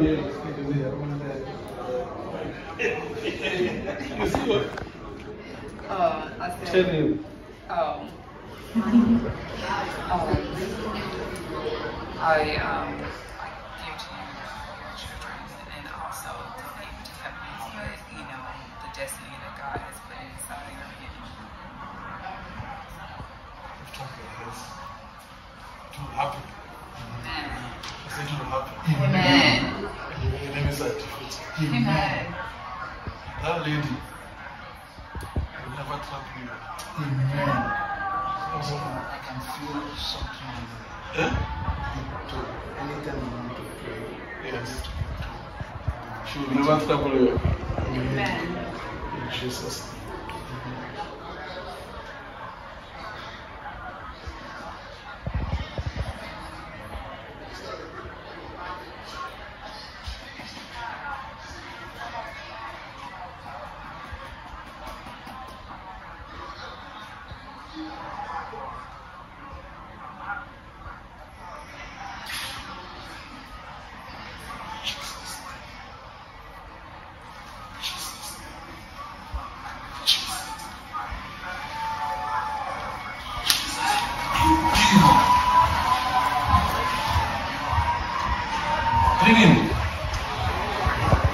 hear you see what? Uh, I Tell said, him. um, um, I, um, I give to you your children and also to be Amen. That lady will never trap you. Amen. Also, I can feel something Eh? to anytime you want to pray. Yes. She will never trouble you. Amen. In Jesus' name.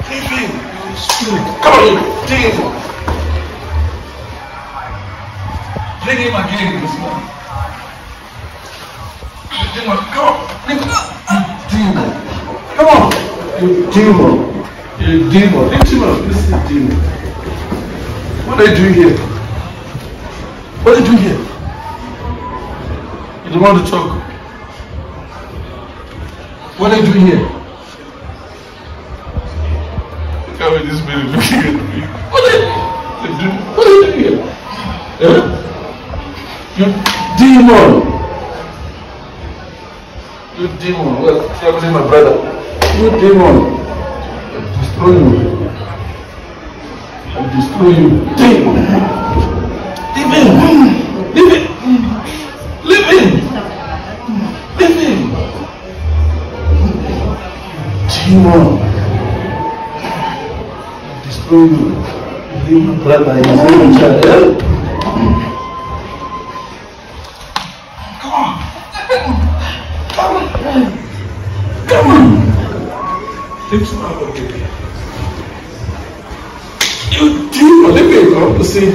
Him. Come on. Bring him. Bring him again this morning. Him. Come on. Demon. Come on. You demon. You demon. Up. This is demon. What are you doing here? What are you doing here? You don't want to talk. What are you doing here? Look how this is looking at me. What are you? What are you doing here? Eh? You demon. You demon. What's happening, my brother? You demon. I'll destroy you. I'll destroy you. Demon. Leave him. Leave him. Leave you. Child. Come on. Come on. Come on. You. Let me come to see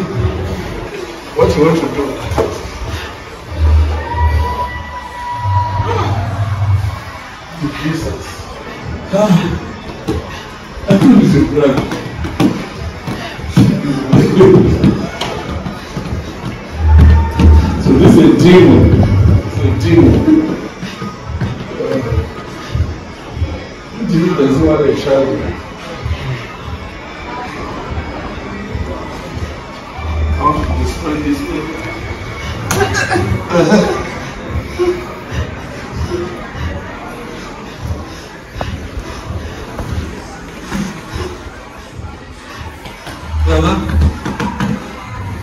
what you want to do. Jesus. Ah. I think it's a drug. Destroy this thing. Brother,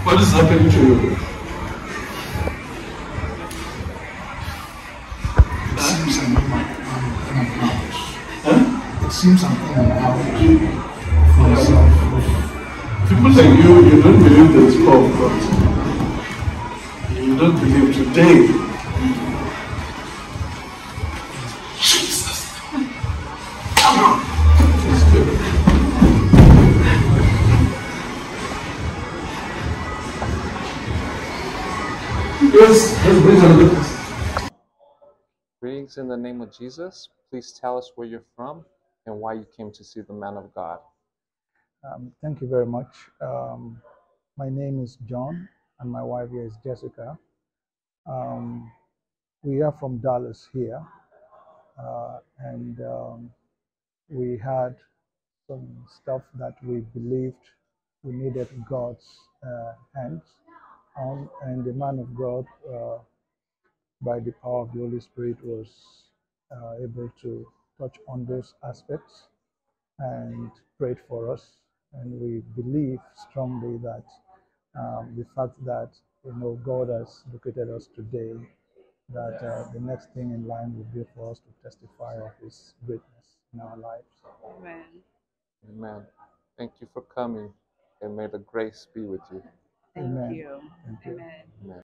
what is happening to you? It seems I'm in, my, I'm in and out. It seems I'm in and out. People like you, you don't believe there's power of God. You don't believe today. Jesus. Come on. Yes. Greetings in the name of Jesus. Please tell us where you're from and why you came to see the man of God. Um, thank you very much. Um, my name is John, and my wife here is Jessica. Um, we are from Dallas here, uh, and um, we had some stuff that we believed we needed God's uh, hands on, and the man of God, uh, by the power of the Holy Spirit, was uh, able to touch on those aspects and prayed for us. And we believe strongly that um, the fact that you know God has located us today that uh, the next thing in line will be for us to testify of His greatness in our lives. Amen. Amen. Thank you for coming, and may the grace be with you. Thank Amen. you. Thank you. Amen. Amen.